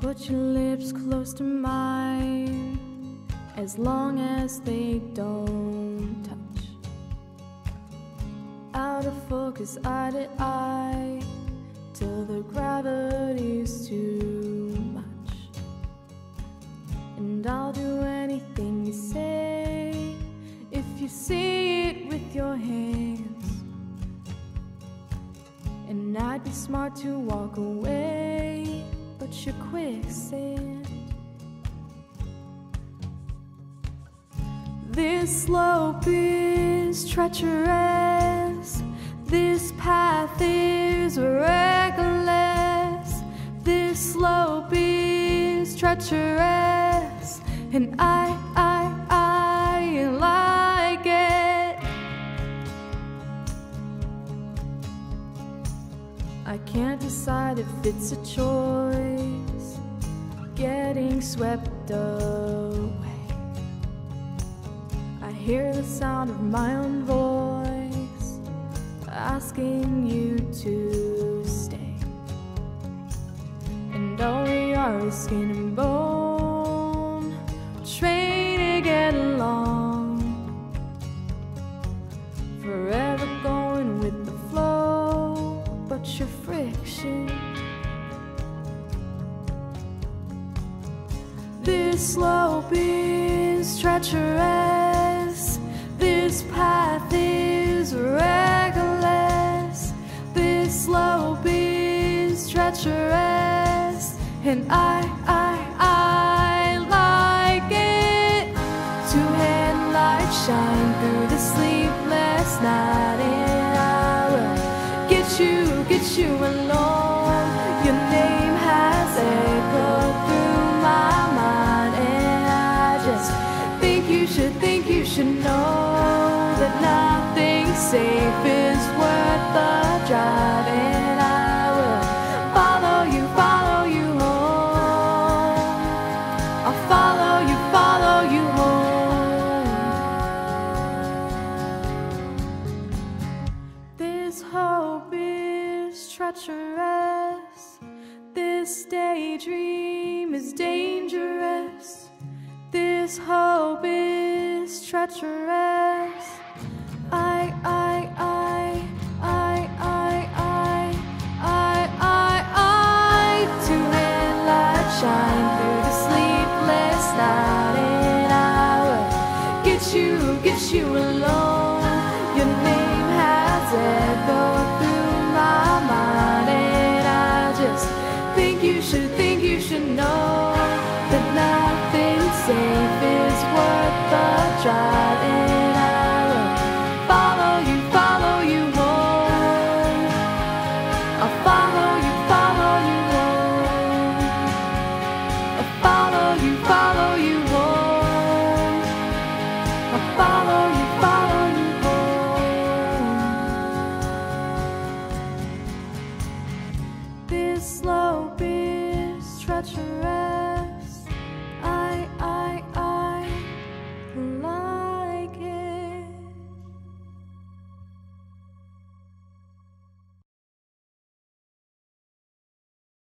Put your lips close to mine as long as they don't touch. Out of focus, eye to eye, till the gravity's too much. And I'll do anything you say if you see it with your hands. And I'd be smart to walk away, quicksand. This slope is treacherous. This path is reckless. This slope is treacherous, and I, I I can't decide if it's a choice. Getting swept away. I hear the sound of my own voice asking you to stay. And all we are is skin and bone, This slope is treacherous. This path is reckless. This slope is treacherous, and I, I, I like it. Two headlights shine through the sleepless night, and I will get you, get you alone. Should, think you should know that nothing safe is worth the drive, and I will follow you, follow you home. I'll follow you, follow you home. This hope is treacherous. This daydream is dangerous. This hope is treacherous. I, I, I, I, I, I, I, I, I. Two headlights shine through the sleepless night, and I get you, get you alone. Your name has echoed through I will follow you, follow you home. I'll follow you, follow you home. I'll follow you, follow you home. I'll follow you, follow you home. This slope is treacherous.